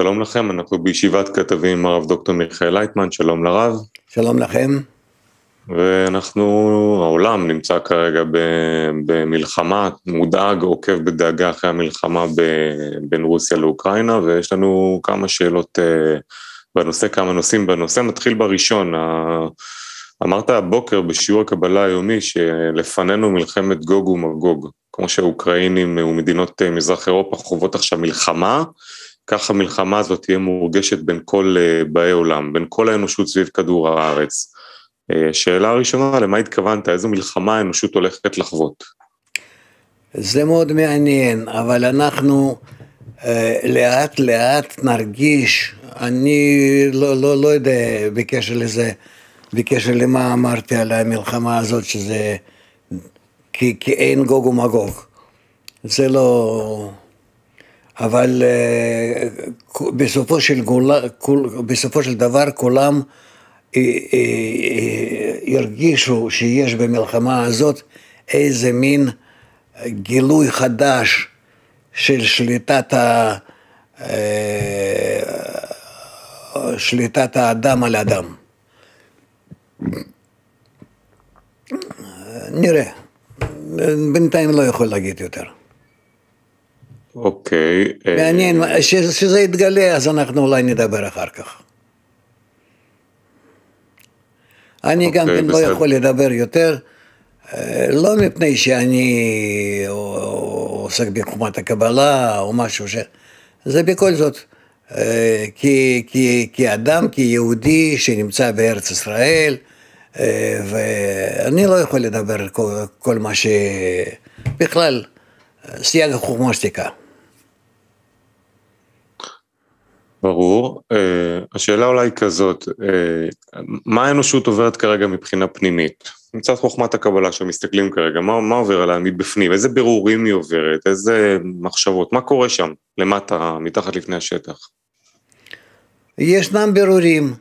שלום לכם, אנחנו בישיבת כתבים עם הרב דוקטור מיכאל לייטמן, שלום לרב. שלום לכם. ואנחנו, העולם נמצא כרגע במלחמה, מודאג, עוקב בדאגה אחרי המלחמה בין רוסיה לאוקראינה, ויש לנו כמה שאלות אה, בנושא, כמה נושאים בנושא. נתחיל בראשון, אמרת הבוקר בשיעור הקבלה היומי שלפנינו מלחמת גוג ומגוג, כמו שהאוקראינים ומדינות אה, מזרח אירופה חוות עכשיו מלחמה, כך המלחמה הזאת תהיה מורגשת בין כל אה, באי עולם, בין כל האנושות סביב כדור הארץ. אה, שאלה ראשונה, למה התכוונת? איזו מלחמה האנושות הולכת לחוות? זה מאוד מעניין, אבל אנחנו אה, לאט לאט נרגיש, אני לא, לא, לא יודע בקשר לזה, בקשר למה אמרתי על המלחמה הזאת, שזה כי, כי אין גוג ומגוג. זה לא... אבל uh, בסופו של, גולה, בסופו של דבר כולם uh, uh, הרגישו שיש במלחמה הזאת איזה מין גילוי חדש של שליטת, ה, שליטת האדם על אדם. נראה, בינתיים לא יכול להגיד יותר. אוקיי. אה, מעניין, שזה יתגלה אז אנחנו אולי נדבר אחר כך. אני אוקיי, גם כן לא יכול לדבר יותר, אה, לא מפני שאני עוסק בחומת הקבלה או משהו ש... זה בכל זאת, אה, כי, כי, כאדם, כיהודי שנמצא בארץ ישראל, ואני לא יכול לדבר כל, כל מה ש... בכלל, סייג החוכמה ברור. Uh, השאלה אולי כזאת, uh, מה האנושות עוברת כרגע מבחינה פנימית? מצד חוכמת הקבלה שמסתכלים כרגע, מה, מה עובר עליה מבפנים? איזה בירורים היא עוברת? איזה מחשבות? מה קורה שם, למטה, מתחת לפני השטח? ישנם בירורים,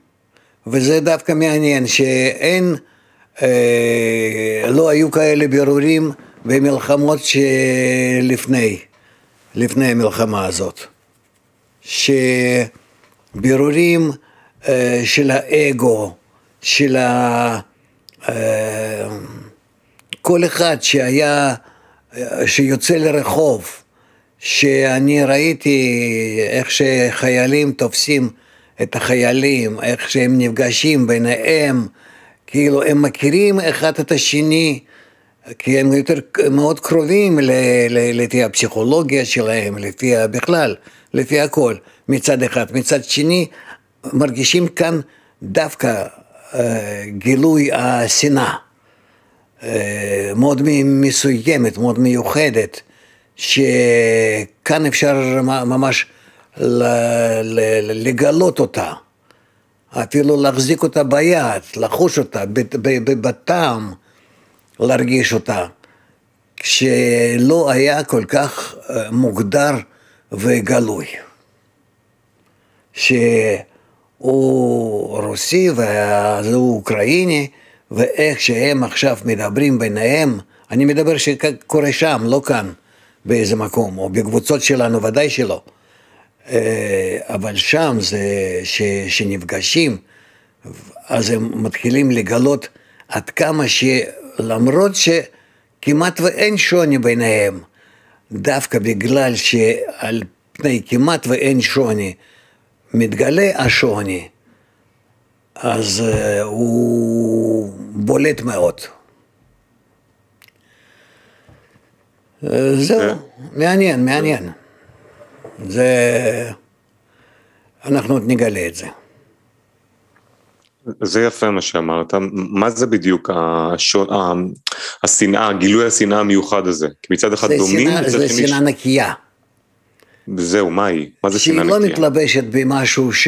וזה דווקא מעניין, שאין, אה, לא היו כאלה בירורים במלחמות שלפני, לפני המלחמה הזאת. שבירורים אה, של האגו, של ה... אה, כל אחד שהיה, אה, שיוצא לרחוב, שאני ראיתי איך שחיילים תופסים את החיילים, איך שהם נפגשים ביניהם, כאילו הם מכירים אחד את השני, כי הם יותר מאוד קרובים לפי הפסיכולוגיה שלהם, לפי בכלל, לפי הכל, מצד אחד. מצד שני, מרגישים כאן דווקא אה, גילוי השנאה, אה, מאוד מסוימת, מאוד מיוחדת, שכאן אפשר ממש לגלות אותה, אפילו להחזיק אותה ביד, לחוש אותה, בטעם. להרגיש אותה, כשלא היה כל כך אה, מוגדר וגלוי. שהוא רוסי והוא אוקראיני, ואיך שהם עכשיו מדברים ביניהם, אני מדבר שקורה שם, לא כאן, באיזה מקום, או בקבוצות שלנו, ודאי שלא. אה, אבל שם זה ש, שנפגשים, אז הם מתחילים לגלות עד כמה ש... למרות שכמעט ואין שוני ביניהם, דווקא בגלל שעל פני כמעט ואין שוני מתגלה השוני, אז uh, הוא בולט מאוד. Uh, זהו, כן. מעניין, מעניין. זה... אנחנו עוד נגלה את זה. זה יפה מה שאמרת, מה זה בדיוק השון, השנאה, גילוי השנאה המיוחד הזה? כי מצד אחד דומים, מצד שני... זה שנאה נקייה. זהו, מה היא? מה זה שנאה נקייה? שהיא לא מתלבשת במשהו ש...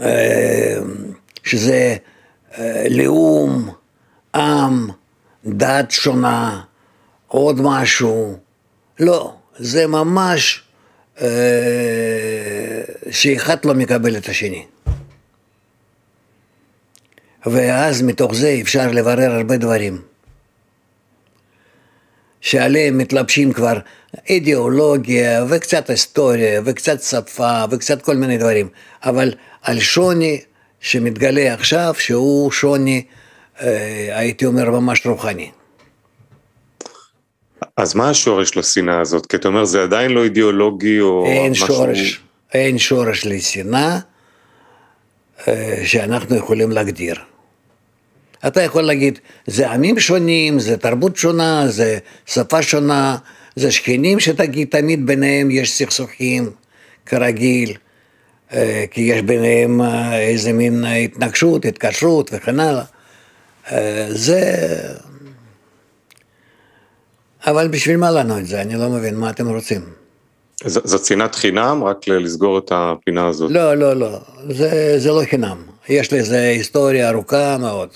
אה, שזה אה, לאום, עם, דת שונה, עוד משהו. לא, זה ממש אה, שאחד לא מקבל את השני. ואז מתוך זה אפשר לברר הרבה דברים. שעליהם מתלבשים כבר אידיאולוגיה וקצת היסטוריה וקצת שפה וקצת כל מיני דברים, אבל על שוני שמתגלה עכשיו שהוא שוני, אה, הייתי אומר, ממש רוחני. אז מה השורש לשנאה הזאת? כי אתה אומר, זה עדיין לא אידיאולוגי או אין משהו... שורש, אין שורש לשנאה אה, שאנחנו יכולים להגדיר. אתה יכול להגיד, זה עמים שונים, זה תרבות שונה, זה שפה שונה, זה שכנים שתגיד תמיד ביניהם יש סכסוכים, כרגיל, אה, כי יש ביניהם אה, איזה מין התנגשות, התקשרות וכן הלאה. זה... אבל בשביל מה לנו את זה? אני לא מבין, מה אתם רוצים? זאת שנאת חינם? רק לסגור את הפינה הזאת. לא, לא, לא, זה, זה לא חינם. יש לזה היסטוריה ארוכה מאוד.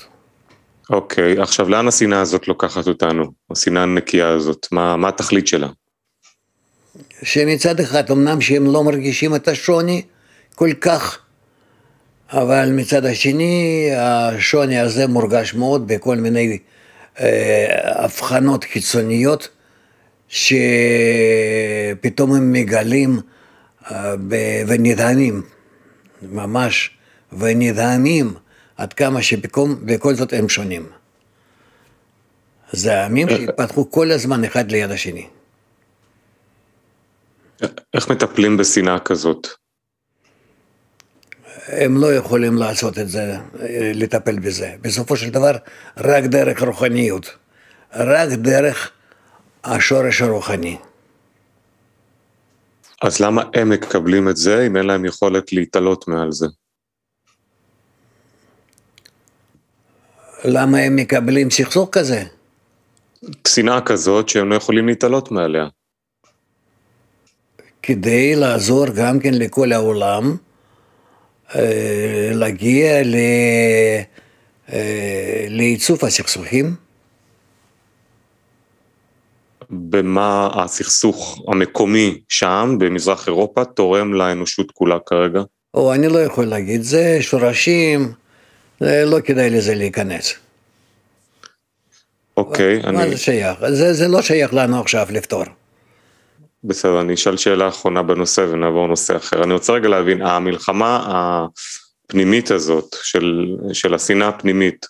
אוקיי, עכשיו לאן השנאה הזאת לוקחת אותנו? השנאה הנקייה הזאת, מה, מה התכלית שלה? שמצד אחד, אמנם שהם לא מרגישים את השוני כל כך, אבל מצד השני, השוני הזה מורגש מאוד בכל מיני אה, הבחנות חיצוניות, שפתאום הם מגלים אה, ונדהמים, ממש, ונדהמים עד כמה שבכל זאת הם שונים. זה העמים שהתפתחו כל הזמן אחד ליד השני. איך מטפלים בשנאה כזאת? הם לא יכולים לעשות את זה, לטפל בזה. בסופו של דבר, רק דרך רוחניות, רק דרך השורש הרוחני. אז למה הם מקבלים את זה אם אין להם יכולת להתעלות מעל זה? למה הם מקבלים סכסוך כזה? שנאה כזאת שהם לא יכולים להתעלות מעליה. כדי לעזור גם כן לכל העולם אה, להגיע ל... אה, לעיצוב הסכסוכים. במה הסכסוך המקומי שם, במזרח אירופה, תורם לאנושות כולה כרגע? או, אני לא יכול להגיד, זה שורשים, לא כדאי לזה להיכנס. אוקיי, מה אני... מה זה שייך? זה, זה לא שייך לנו עכשיו לפתור. בסדר, אני אשאל שאלה אחרונה בנושא ונעבור נושא אחר. אני רוצה רגע להבין, המלחמה הפנימית הזאת, של, של השנאה הפנימית,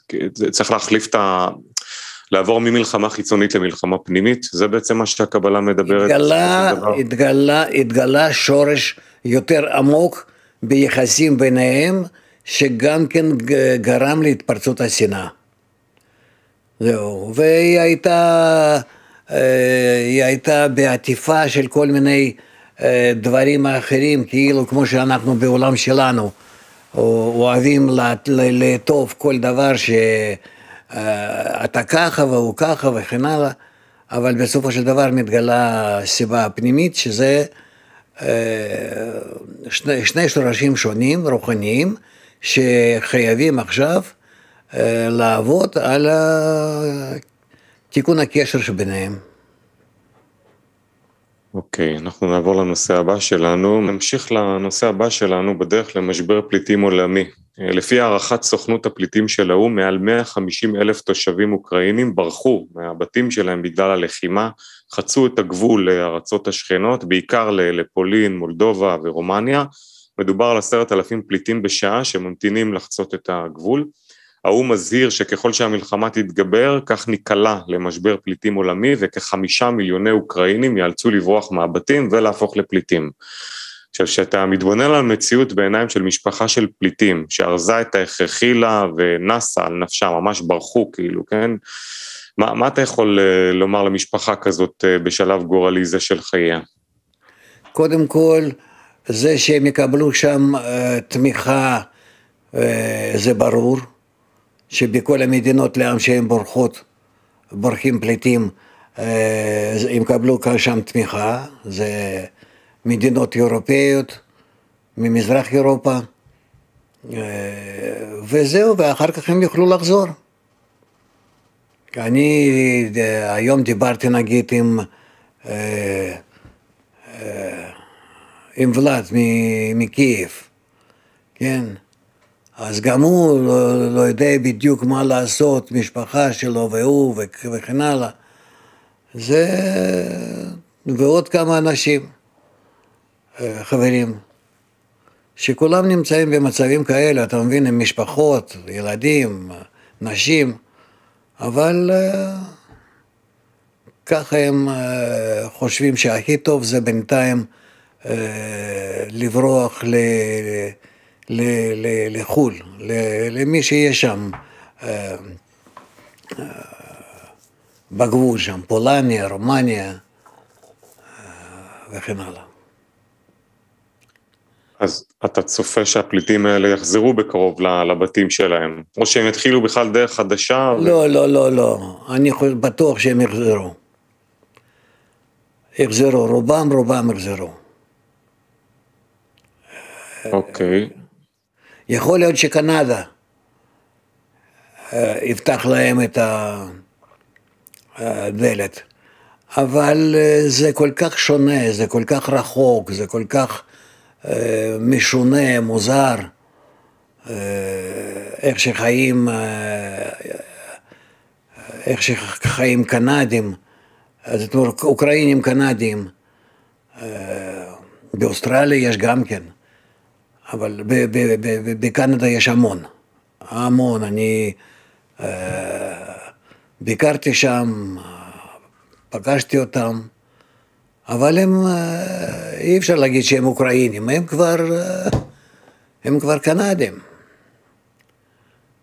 צריך להחליף את ה... לעבור ממלחמה חיצונית למלחמה פנימית, זה בעצם מה שהקבלה מדברת. התגלה, התגלה, התגלה שורש יותר עמוק ביחסים ביניהם, שגם כן גרם להתפרצות השנאה. זהו, והיא הייתה... אה, היא הייתה בעטיפה של כל מיני אה, דברים אחרים, כאילו כמו שאנחנו בעולם שלנו אוהבים לאטוף כל דבר שאתה ככה והוא ככה וכן הלאה, אבל בסופו של דבר מתגלה סיבה פנימית שזה אה, שני, שני שורשים שונים, רוחניים, שחייבים עכשיו לעבוד על תיקון הקשר שביניהם. אוקיי, okay, אנחנו נעבור לנושא הבא שלנו. נמשיך לנושא הבא שלנו בדרך למשבר פליטים עולמי. לפי הערכת סוכנות הפליטים של האו"ם, מעל 150 אלף תושבים אוקראינים ברחו מהבתים שלהם בגלל הלחימה, חצו את הגבול לארצות השכנות, בעיקר לפולין, מולדובה ורומניה. מדובר על עשרת אלפים פליטים בשעה שממתינים לחצות את הגבול. האו"ם מזהיר שככל שהמלחמה תתגבר, כך ניקלע למשבר פליטים עולמי וכחמישה מיליוני אוקראינים ייאלצו לברוח מהבתים ולהפוך לפליטים. עכשיו, כשאתה מתבונן על מציאות בעיניים של משפחה של פליטים, שארזה את ההכרחי לה ונסה על נפשה, ממש ברחו כאילו, כן? מה, מה אתה יכול אה, לומר למשפחה כזאת אה, בשלב גורלי זה של חייה? קודם כל, זה שהם יקבלו שם uh, תמיכה, uh, זה ברור. שבכל המדינות לאן שהן בורחות, בורחים פליטים, אה, הם יקבלו שם תמיכה, זה מדינות אירופאיות ממזרח אירופה, אה, וזהו, ואחר כך הם יוכלו לחזור. אני היום דיברתי נגיד עם, עם ולאד מקייב, כן? אז גם הוא לא, לא יודע בדיוק מה לעשות, משפחה שלו והוא וכן הלאה. זה... ועוד כמה אנשים, אה, חברים, שכולם נמצאים במצבים כאלה, אתה מבין, עם משפחות, ילדים, נשים, אבל אה, ככה הם אה, חושבים שהכי טוב זה בינתיים לברוח ל... ל, ל, לחו"ל, למי שיש שם בגבול שם, פולניה, רומניה וכן הלאה. אז אתה צופה שהפליטים האלה יחזרו בקרוב לבתים שלהם, או שהם יתחילו בכלל דרך חדשה? לא, ו... לא, לא, לא, אני בטוח שהם יחזרו. יחזרו, רובם רובם יחזרו. אוקיי. יכול להיות שקנדה אה, יפתח להם את הדלת, אבל אה, זה כל כך שונה, זה כל כך רחוק, זה כל כך אה, משונה, מוזר, איך שחיים, איך שחיים קנדים, זאת אומרת אוקראינים קנדים, באוסטרליה יש גם כן. אבל בקנדה יש המון, המון, אני אה, ביקרתי שם, פגשתי אותם, אבל הם, אה, אי אפשר להגיד שהם אוקראינים, הם כבר, אה, הם כבר קנדים,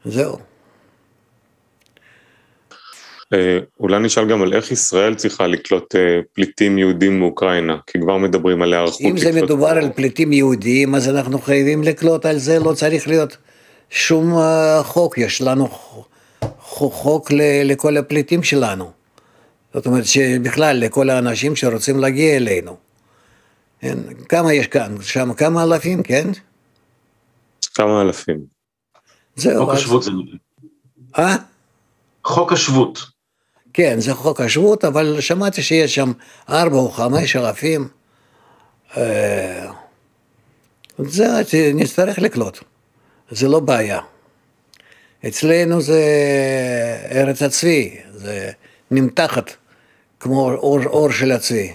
זהו. אה, אולי נשאל גם על איך ישראל צריכה לקלוט אה, פליטים יהודים מאוקראינה, כי כבר מדברים על היערכות. אם זה מדובר על פליטים יהודים, אז אנחנו חייבים לקלוט על זה, לא צריך להיות שום אה, חוק, יש לנו חוק לכל הפליטים שלנו. זאת אומרת שבכלל, לכל האנשים שרוצים להגיע אלינו. כן? כמה יש כאן? שם כמה אלפים, כן? כמה אלפים. זהו. חוק השבות זה נקרא. אה? חוק השבות. כן, זה חוק השבות, אבל שמעתי שיש שם ארבע או חמש אלפים. אה, זה נצטרך לקלוט, זה לא בעיה. אצלנו זה ארץ הצבי, זה נמתחת כמו אור, אור של הצבי,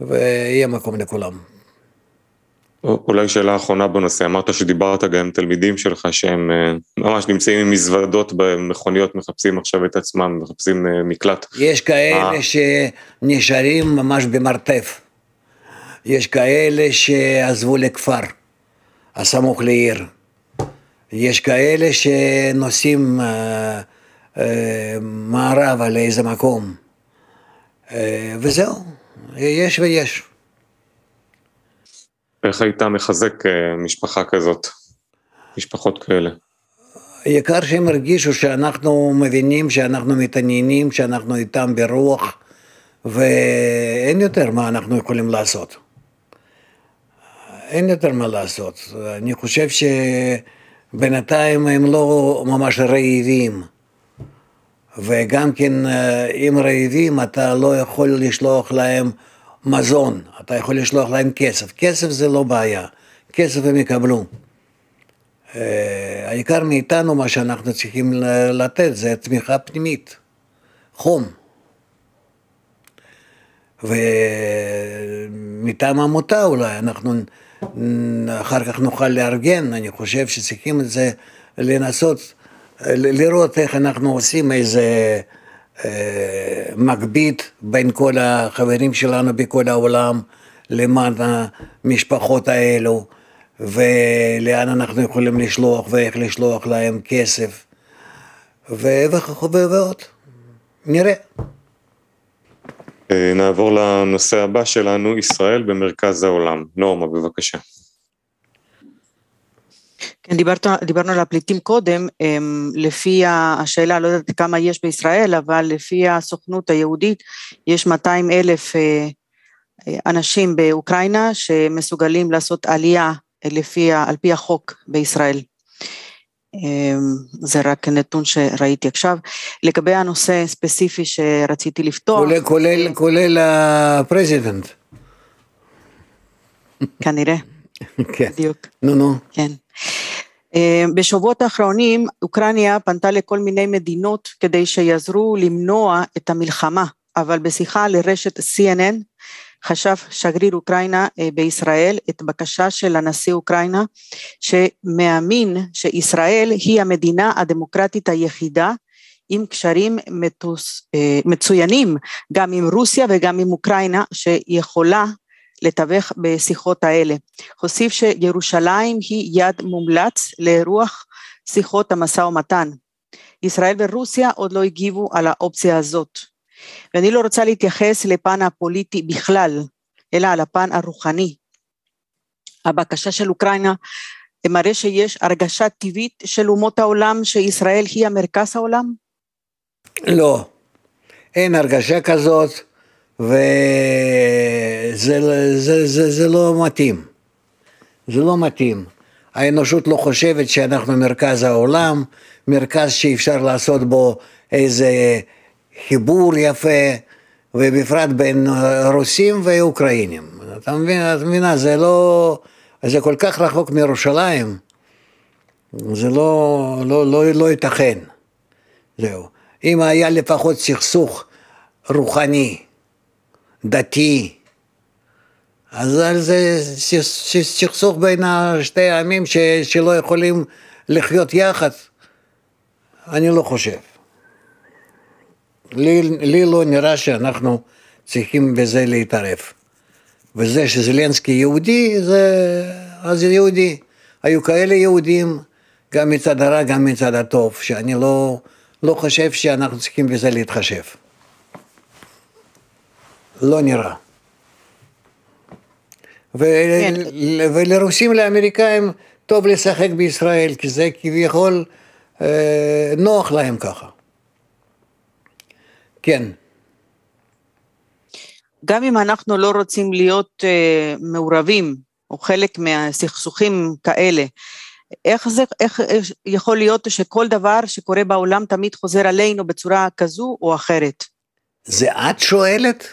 ויהיה מקום לכולם. אולי שאלה אחרונה בנושא, אמרת שדיברת גם עם תלמידים שלך שהם אה, ממש נמצאים עם מזוודות במכוניות, מחפשים עכשיו את עצמם, מחפשים אה, מקלט. יש כאלה 아... שנשארים ממש במרתף, יש כאלה שעזבו לכפר, הסמוך לעיר, יש כאלה שנוסעים אה, אה, מערבה לאיזה מקום, אה, וזהו, יש ויש. איך היית מחזק אה, משפחה כזאת, משפחות כאלה? העיקר שהם הרגישו שאנחנו מבינים, שאנחנו מתעניינים, שאנחנו איתם ברוח, ואין יותר מה אנחנו יכולים לעשות. אין יותר מה לעשות. אני חושב שבינתיים הם לא ממש רעבים. וגם כן, אה, אם רעבים, אתה לא יכול לשלוח להם מזון, אתה יכול לשלוח להם כסף, כסף זה לא בעיה, כסף הם יקבלו. Uh, העיקר מאיתנו, מה שאנחנו צריכים לתת זה תמיכה פנימית, חום. ומטעם עמותה אולי אנחנו אחר כך נוכל לארגן, אני חושב שצריכים את זה לנסות, לראות איך אנחנו עושים איזה מגבית בין כל החברים שלנו בכל העולם למען המשפחות האלו ולאן אנחנו יכולים לשלוח ואיך לשלוח להם כסף ועוד, נראה. אה, נעבור לנושא הבא שלנו, ישראל במרכז העולם. נורמה, בבקשה. כן, דיברת, דיברנו על הפליטים קודם, לפי השאלה, לא יודעת כמה יש בישראל, אבל לפי הסוכנות היהודית יש 200 אלף אה, אנשים באוקראינה שמסוגלים לעשות עלייה לפי, על פי החוק בישראל. זה רק נתון שראיתי עכשיו. לגבי הנושא הספציפי שרציתי לפתוח. כולל, כולל, כולל ה president. כנראה. כן. בדיוק. נו, נו. כן. בשבועות האחרונים אוקראינה פנתה לכל מיני מדינות כדי שיעזרו למנוע את המלחמה, אבל בשיחה לרשת CNN חשב שגריר אוקראינה בישראל את בקשה של הנשיא אוקראינה שמאמין שישראל היא המדינה הדמוקרטית היחידה עם קשרים מטוס, מצוינים גם עם רוסיה וגם עם אוקראינה שיכולה לתווך בשיחות האלה. הוסיף שירושלים היא יד מומלץ לאירוח שיחות המשא ומתן. ישראל ורוסיה עוד לא הגיבו על האופציה הזאת. ואני לא רוצה להתייחס לפן הפוליטי בכלל, אלא על הפן הרוחני. הבקשה של אוקראינה מראה שיש הרגשה טבעית של אומות העולם שישראל היא המרכז העולם? לא, אין הרגשה כזאת. וזה זה, זה, זה לא מתאים. זה לא מתאים. האנושות לא חושבת שאנחנו מרכז העולם, מרכז שאפשר לעשות בו איזה חיבור יפה, ובפרט בין רוסים ואוקראינים. אתה מבין, את מבינה, זה לא, זה כל כך רחוק מירושלים, זה לא, לא, לא, לא ייתכן. זהו. אם היה לפחות סכסוך רוחני, דתי. אז זה סכסוך בין שתי העמים ש, שלא יכולים לחיות יחד, אני לא חושב. לי, לי לא נראה שאנחנו צריכים בזה להתערב. וזה שזלנסקי יהודי, זה, אז יהודי. היו כאלה יהודים, גם מצד הרע, גם מצד הטוב, שאני לא, לא חושב שאנחנו צריכים בזה להתחשב. לא נראה. ו... כן. ולרוסים, לאמריקאים, טוב לשחק בישראל, כי זה כביכול אה, נוח להם ככה. כן. גם אם אנחנו לא רוצים להיות אה, מעורבים, או חלק מהסכסוכים כאלה, איך זה, איך יכול להיות שכל דבר שקורה בעולם תמיד חוזר עלינו בצורה כזו או אחרת? זה את שואלת?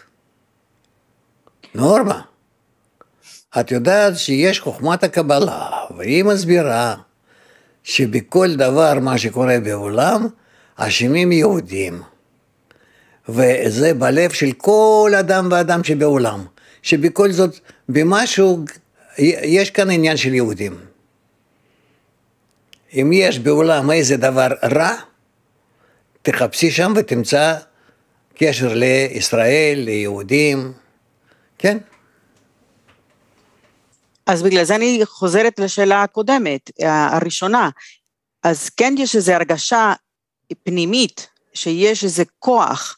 נורמה, את יודעת שיש חוכמת הקבלה, והיא מסבירה שבכל דבר מה שקורה בעולם, אשמים יהודים. וזה בלב של כל אדם ואדם שבעולם, שבכל זאת, במשהו, יש כאן עניין של יהודים. אם יש בעולם איזה דבר רע, תחפשי שם ותמצא קשר לישראל, ליהודים, כן. אז בגלל זה אני חוזרת לשאלה הקודמת, הראשונה. אז כן יש איזו הרגשה פנימית שיש איזה כוח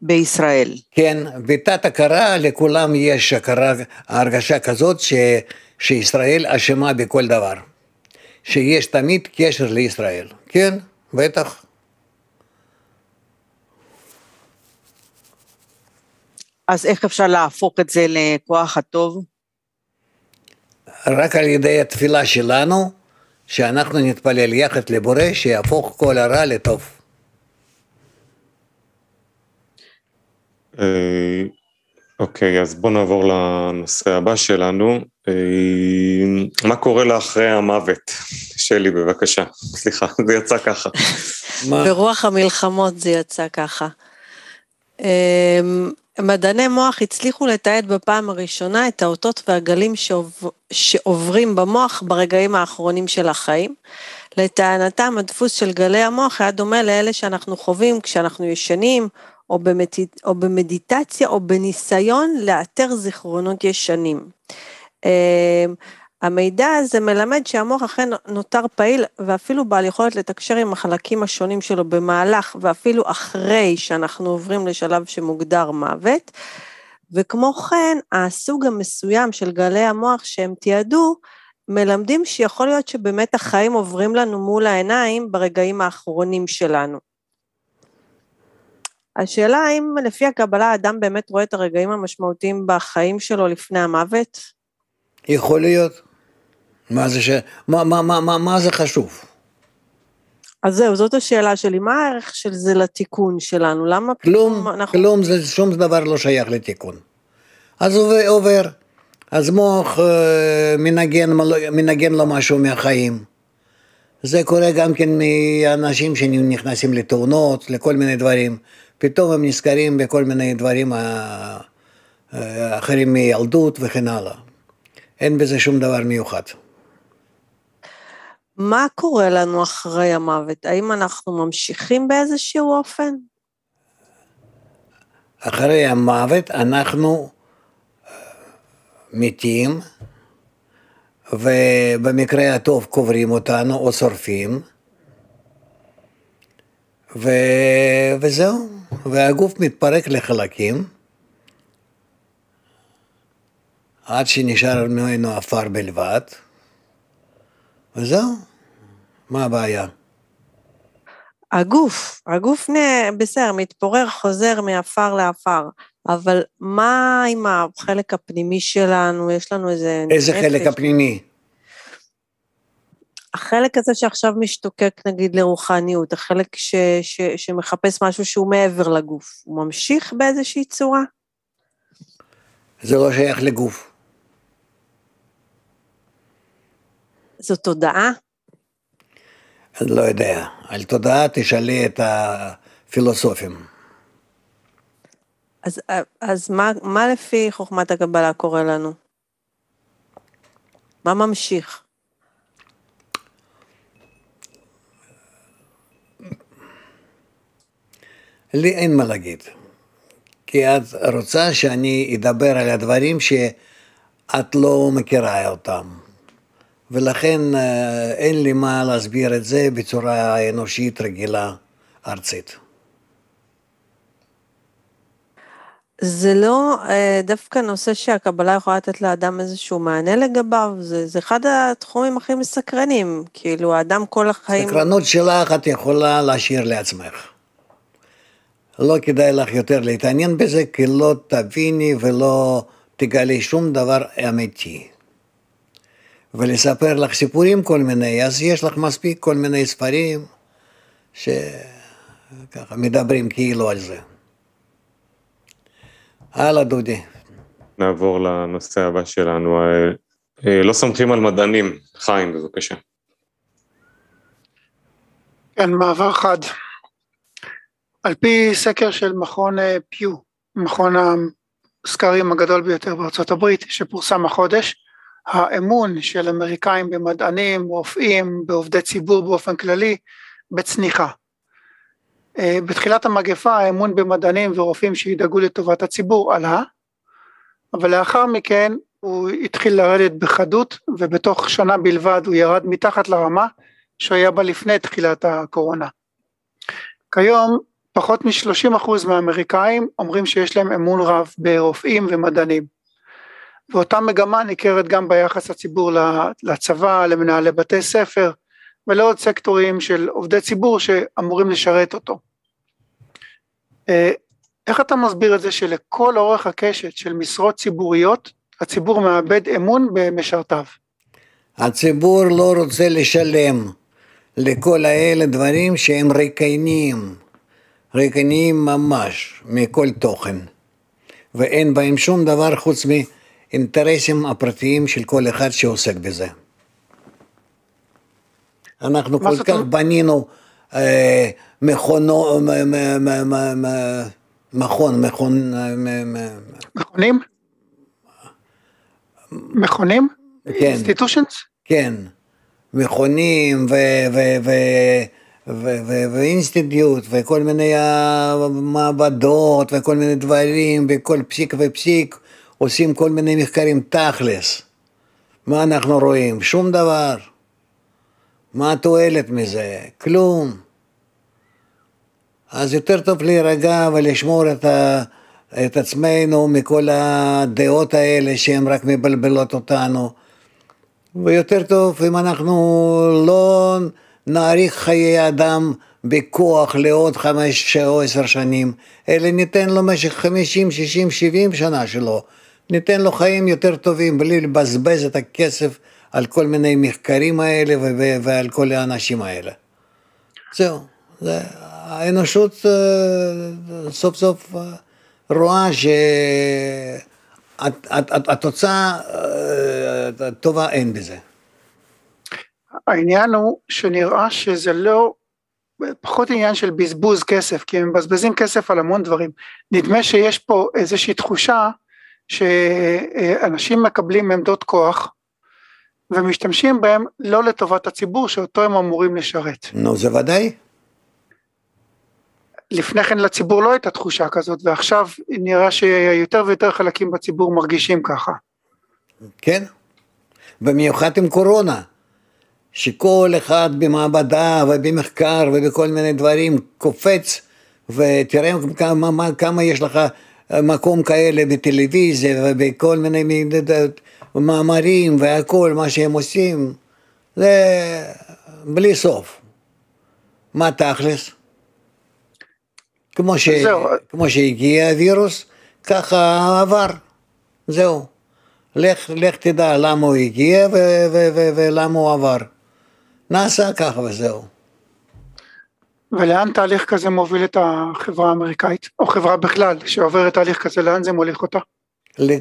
בישראל. כן, בתת הכרה לכולם יש הכרה, הרגשה כזאת ש, שישראל אשמה בכל דבר. שיש תמיד קשר לישראל, כן, בטח. אז איך אפשר להפוך את זה לכוח הטוב? רק על ידי התפילה שלנו, שאנחנו נתפלל יחד לבורא, שיהפוך כל הרע לטוב. אה, אוקיי, אז בואו נעבור לנושא הבא שלנו. אה, מה קורה לאחרי המוות? שלי, בבקשה. סליחה, זה יצא ככה. ברוח המלחמות זה יצא ככה. מדעני מוח הצליחו לתעד בפעם הראשונה את האותות והגלים שעוב... שעוברים במוח ברגעים האחרונים של החיים. לטענתם הדפוס של גלי המוח היה דומה לאלה שאנחנו חווים כשאנחנו ישנים, או, במד... או במדיטציה או בניסיון לאתר זיכרונות ישנים. המידע הזה מלמד שהמוח אכן נותר פעיל ואפילו בעל יכולת לתקשר עם החלקים השונים שלו במהלך ואפילו אחרי שאנחנו עוברים לשלב שמוגדר מוות. וכמו כן, הסוג המסוים של גלי המוח שהם תיעדו, מלמדים שיכול להיות שבאמת החיים עוברים לנו מול העיניים ברגעים האחרונים שלנו. השאלה האם לפי הקבלה האדם באמת רואה את הרגעים המשמעותיים בחיים שלו לפני המוות? יכול להיות. מה זה, ש... מה, מה, מה, מה, מה זה חשוב? אז זהו, זאת השאלה שלי, מה הערך של זה לתיקון שלנו? למה כלום, אנחנו... כלום, זה, שום דבר לא שייך לתיקון. אז עובר, עובר אז מוח אה, מנגן, מנגן לו משהו מהחיים, זה קורה גם כן מאנשים שנכנסים לתאונות, לכל מיני דברים, פתאום הם נזכרים בכל מיני דברים אחרים מילדות וכן הלאה. אין בזה שום דבר מיוחד. מה קורה לנו אחרי המוות? האם אנחנו ממשיכים באיזשהו אופן? אחרי המוות אנחנו אה, מתים, ובמקרה הטוב קוברים אותנו או שורפים, ו... וזהו, והגוף מתפרק לחלקים, עד שנשאר ממנו עפר בלבד, וזהו, מה הבעיה? הגוף, הגוף בסדר, מתפורר, חוזר מעפר לעפר, אבל מה עם החלק הפנימי שלנו? יש לנו איזה... איזה נפש. חלק הפנימי? החלק הזה שעכשיו משתוקק נגיד לרוחניות, החלק ש, ש, שמחפש משהו שהוא מעבר לגוף, הוא ממשיך באיזושהי צורה? זה לא שייך לגוף. זו תודעה? לא יודע. על תודעה תשאלי את הפילוסופים. אז, אז מה, מה לפי חוכמת הקבלה קורה לנו? מה ממשיך? לי אין מה להגיד. כי את רוצה שאני אדבר על הדברים שאת לא מכירה אותם. ולכן אה, אין לי מה להסביר את זה בצורה אנושית רגילה ארצית. זה לא אה, דווקא נושא שהקבלה יכולה לתת לאדם איזשהו מענה לגביו, זה, זה אחד התחומים הכי מסקרנים, כאילו האדם כל החיים... סקרנות שלך את יכולה להשאיר לעצמך. לא כדאי לך יותר להתעניין בזה, כי לא תביני ולא תגלי שום דבר אמיתי. ולספר לך סיפורים כל מיני, אז יש לך מספיק כל מיני ספרים שככה מדברים כאילו על זה. הלאה דודי. נעבור לנושא הבא שלנו. אה, אה, לא סומכים על מדענים. חיים, בבקשה. כן, מעבר חד. על פי סקר של מכון אה, פיו, מכון הסקרים הגדול ביותר בארצות הברית, שפורסם החודש, האמון של אמריקאים במדענים, רופאים, בעובדי ציבור באופן כללי, בצניחה. אה, בתחילת המגפה האמון במדענים ורופאים שידאגו לטובת הציבור עלה, אבל לאחר מכן הוא התחיל לרדת בחדות ובתוך שנה בלבד הוא ירד מתחת לרמה שהוא היה בה לפני תחילת הקורונה. כיום פחות מ-30% מהאמריקאים אומרים שיש להם אמון רב ברופאים ומדענים. ואותה מגמה ניכרת גם ביחס הציבור לצבא, למנהלי בתי ספר ולעוד סקטורים של עובדי ציבור שאמורים לשרת אותו. אה, איך אתה מסביר את זה שלכל אורך הקשת של משרות ציבוריות הציבור מאבד אמון במשרתיו? הציבור לא רוצה לשלם לכל האלה דברים שהם ריקיינים, ריקיינים ממש מכל תוכן, ואין בהם שום דבר חוץ מ... האינטרסים הפרטיים של כל אחד שעוסק בזה. אנחנו כל כך בנינו אה, מכונו, מכון, מכון... מכונים? מכונים? כן. אינסטיטושנס? כן, מכונים ואינסטיטוט וכל מיני מעבדות וכל מיני דברים וכל פסיק ופסיק עושים כל מיני מחקרים תכלס. מה אנחנו רואים? שום דבר. מה התועלת מזה? כלום. אז יותר טוב להירגע ולשמור את, ה, את עצמנו מכל הדעות האלה שהן רק מבלבלות אותנו. ויותר טוב אם אנחנו לא נאריך חיי אדם בכוח לעוד חמש או עשר שנים, אלא ניתן לו משך חמישים, שישים, שבעים שנה שלו. ניתן לו חיים יותר טובים בלי לבזבז את הכסף על כל מיני מחקרים האלה ועל כל האנשים האלה. זהו, זה, האנושות אה, סוף סוף אה, רואה שהתוצאה אה, טובה אין בזה. העניין הוא שנראה שזה לא, פחות עניין של בזבוז כסף, כי הם מבזבזים כסף על המון דברים. נדמה שיש פה איזושהי תחושה שאנשים מקבלים עמדות כוח ומשתמשים בהם לא לטובת הציבור שאותו הם אמורים לשרת. נו, זה ודאי. לפני כן לציבור לא הייתה תחושה כזאת, ועכשיו נראה שיותר ויותר חלקים בציבור מרגישים ככה. כן, במיוחד עם קורונה, שכל אחד במעבדה ובמחקר ובכל מיני דברים קופץ, ותראה כמה, כמה יש לך מקום כאלה בטלוויזיה ובכל מיני מאמרים והכל, מה שהם עושים, זה בלי סוף. מה תכלס? כמו, ש... כמו שהגיע הווירוס, ככה עבר, זהו. לך, לך תדע למה הוא הגיע ו- ו- ו- ולמה הוא עבר. נעשה ככה וזהו. ולאן תהליך כזה מוביל את החברה האמריקאית, או חברה בכלל, שעוברת תהליך כזה, לאן זה מוליך אותה?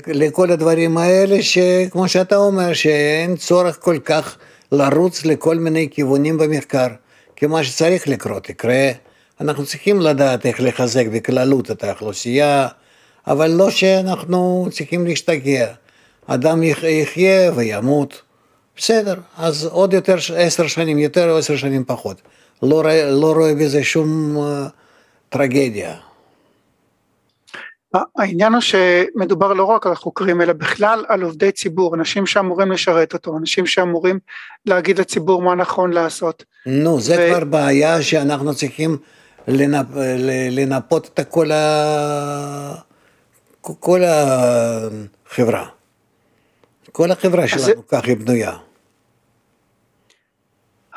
לכל הדברים האלה, שכמו שאתה אומר, שאין צורך כל כך לרוץ לכל מיני כיוונים במחקר, כי מה שצריך לקרות יקרה. אנחנו צריכים לדעת איך לחזק בכללות את האוכלוסייה, אבל לא שאנחנו צריכים להשתגע. אדם יחיה וימות, בסדר, אז עוד יותר עשר שנים יותר או עשר שנים פחות. לא, לא רואה בזה שום uh, טרגדיה. העניין הוא שמדובר לא רק על החוקרים אלא בכלל על עובדי ציבור, אנשים שאמורים לשרת אותו, אנשים שאמורים להגיד לציבור מה נכון לעשות. נו, זה ו... כבר בעיה שאנחנו צריכים לנפ... לנפות את כל, ה... כל החברה. כל החברה שלנו זה... כך היא בנויה.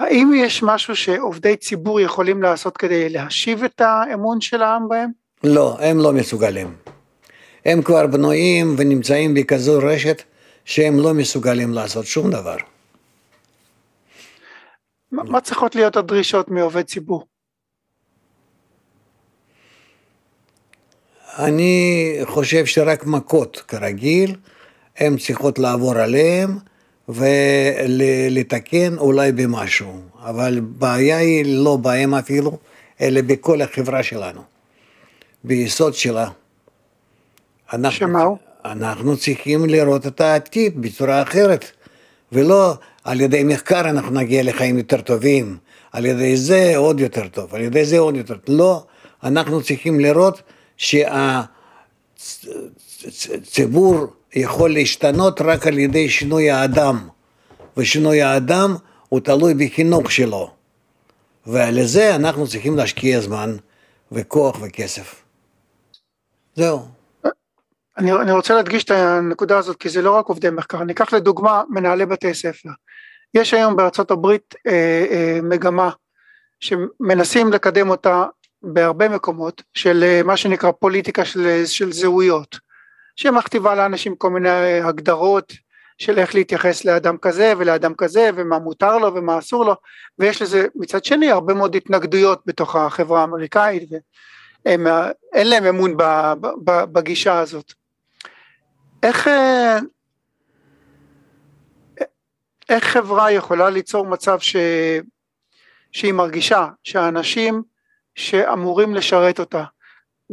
האם יש משהו שעובדי ציבור יכולים לעשות כדי להשיב את האמון של העם בהם? לא, הם לא מסוגלים. הם כבר בנויים ונמצאים בכזו רשת שהם לא מסוגלים לעשות שום דבר. מה צריכות להיות הדרישות מעובד ציבור? אני חושב שרק מכות, כרגיל, הן צריכות לעבור עליהם ולתקן אולי במשהו, אבל בעיה היא לא בהם אפילו, אלא בכל החברה שלנו, ביסוד שלה. אנחנו, שמה הוא? אנחנו צריכים לראות את העתיד בצורה אחרת, ולא על ידי מחקר אנחנו נגיע לחיים יותר טובים, על ידי זה עוד יותר טוב, על ידי זה עוד יותר טוב. לא, אנחנו צריכים לראות שהציבור יכול להשתנות רק על ידי שינוי האדם, ושינוי האדם הוא תלוי בחינוך שלו, ועל זה אנחנו צריכים להשקיע זמן וכוח וכסף. זהו. אני, אני רוצה להדגיש את הנקודה הזאת כי זה לא רק עובדי מחקר, אני אקח לדוגמה מנהלי בתי ספר. יש היום בארצות הברית אה, אה, מגמה שמנסים לקדם אותה בהרבה מקומות של אה, מה שנקרא פוליטיקה של, של זהויות, שמכתיבה לאנשים כל מיני הגדרות של איך להתייחס לאדם כזה ולאדם כזה ומה מותר לו ומה אסור לו ויש לזה מצד שני הרבה מאוד התנגדויות בתוך החברה האמריקאית ואין להם אמון בגישה הזאת. איך, אה, איך חברה יכולה ליצור מצב ש, שהיא מרגישה שהאנשים שאמורים לשרת אותה,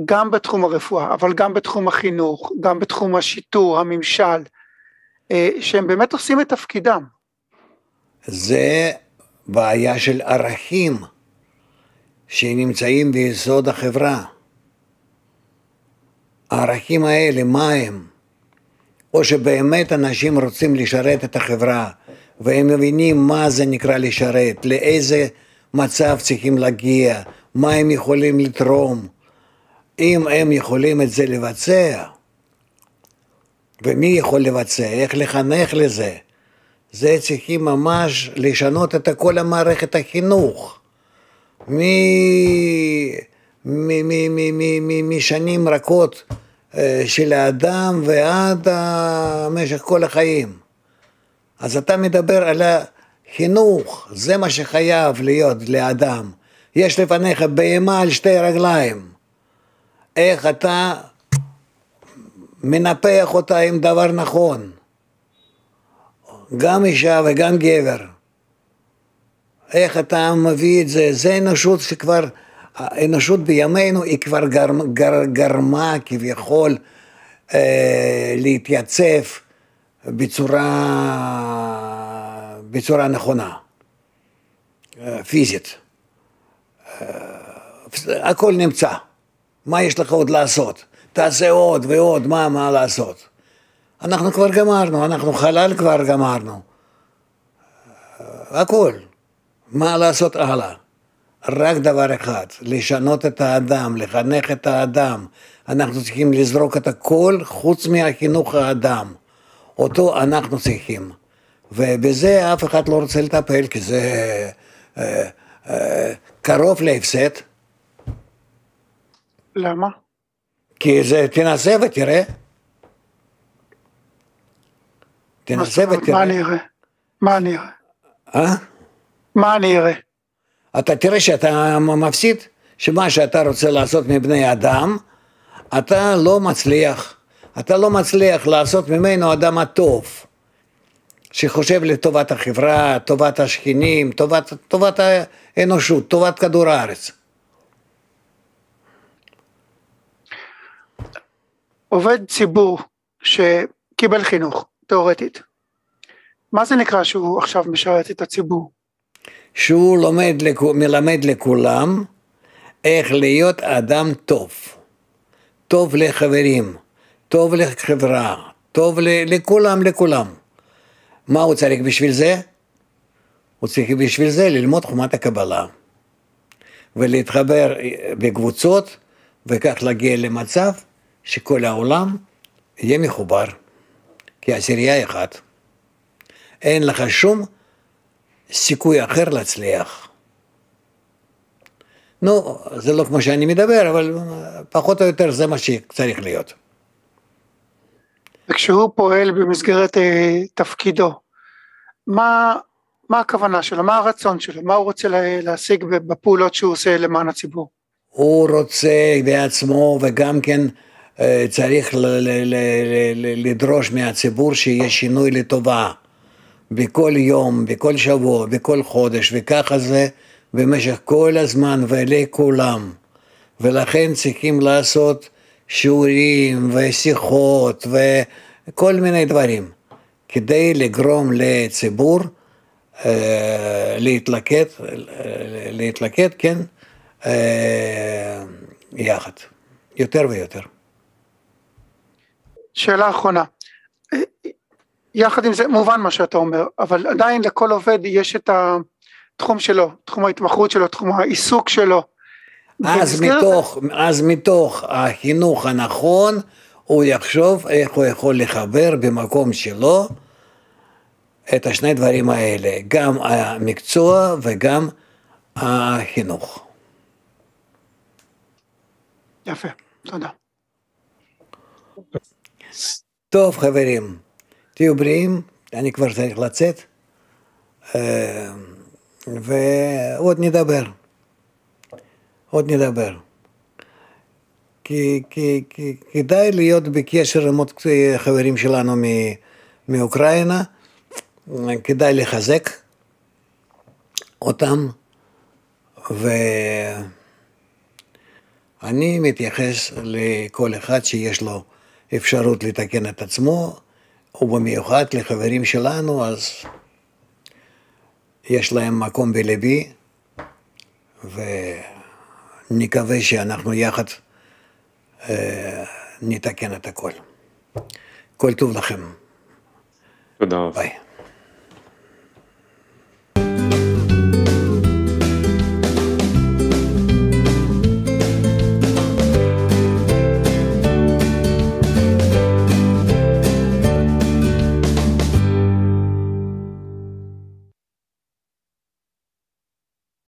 גם בתחום הרפואה, אבל גם בתחום החינוך, גם בתחום השיטור, הממשל, אה, שהם באמת עושים את תפקידם. זה בעיה של ערכים שנמצאים ביסוד החברה. הערכים האלה, מה הם? או שבאמת אנשים רוצים לשרת את החברה והם מבינים מה זה נקרא לשרת, לאיזה מצב צריכים להגיע, מה הם יכולים לתרום, אם הם יכולים את זה לבצע, ומי יכול לבצע, איך לחנך לזה, זה צריכים ממש לשנות את כל המערכת החינוך, משנים רכות אה, של האדם ועד משך כל החיים. אז אתה מדבר על החינוך, זה מה שחייב להיות לאדם. יש לפניך בהמה על שתי רגליים. איך אתה מנפח אותה עם דבר נכון. גם אישה וגם גבר. איך אתה מביא את זה, זה אנושות שכבר, האנושות בימינו היא כבר גרמה, גר, גרמה כביכול אה, להתייצב בצורה, בצורה נכונה, אה, פיזית. אה, הכל נמצא, מה יש לך עוד לעשות? תעשה עוד ועוד, מה, מה לעשות? אנחנו כבר גמרנו, אנחנו חלל כבר גמרנו. הכל. מה לעשות הלאה? רק דבר אחד, לשנות את האדם, לחנך את האדם. אנחנו צריכים לזרוק את הכל חוץ מהחינוך האדם. אותו אנחנו צריכים. ובזה אף אחד לא רוצה לטפל, כי זה אה, אה, קרוב להפסד. למה? כי זה, תנסה ותראה. תנסה ותראה. מה אני אראה? מה אני אראה? אה? מה אני אראה? אתה תראה שאתה מפסיד, שמה שאתה רוצה לעשות מבני אדם, אתה לא מצליח. אתה לא מצליח לעשות ממנו אדם הטוב, שחושב לטובת החברה, טובת השכנים, טובת, טובת האנושות, טובת כדור הארץ. עובד ציבור שקיבל חינוך, תאורטית, מה זה נקרא שהוא עכשיו משרת את הציבור? שהוא לומד, מלמד לכולם איך להיות אדם טוב, טוב לחברים, טוב לחברה, טוב לכולם, לכולם. מה הוא צריך בשביל זה? הוא צריך בשביל זה ללמוד חומת הקבלה ולהתחבר בקבוצות וכך להגיע למצב שכל העולם יהיה מחובר, כי עשירייה אחת. אין לך שום סיכוי אחר להצליח. נו, זה לא כמו שאני מדבר, אבל פחות או יותר זה מה שצריך להיות. וכשהוא פועל במסגרת אה, תפקידו, מה, מה הכוונה שלו, מה הרצון שלו, מה הוא רוצה להשיג בפעולות שהוא עושה למען הציבור? הוא רוצה בעצמו וגם כן צריך לדרוש מהציבור שיהיה שינוי לטובה. בכל יום, בכל שבוע, בכל חודש, וככה זה במשך כל הזמן ולכולם. ולכן צריכים לעשות שיעורים ושיחות וכל מיני דברים, כדי לגרום לציבור אה, להתלכד, להתלכד, כן, אה, יחד, יותר ויותר. שאלה אחרונה, יחד עם זה מובן מה שאתה אומר, אבל עדיין לכל עובד יש את התחום שלו, תחום ההתמחות שלו, תחום העיסוק שלו. אז מתוך, אז מתוך החינוך הנכון, הוא יחשוב איך הוא יכול לחבר במקום שלו את השני דברים האלה, גם המקצוע וגם החינוך. יפה, תודה. טוב חברים, תהיו בריאים, אני כבר צריך לצאת, אה, ועוד נדבר, עוד נדבר. כי, כי, כי כדאי להיות בקשר עם עוד חברים שלנו מ, מאוקראינה, כדאי לחזק אותם, ואני מתייחס לכל אחד שיש לו אפשרות לתקן את עצמו, ובמיוחד לחברים שלנו, אז יש להם מקום בלבי, ונקווה שאנחנו יחד אה, נתקן את הכל. כל טוב לכם. תודה. ביי.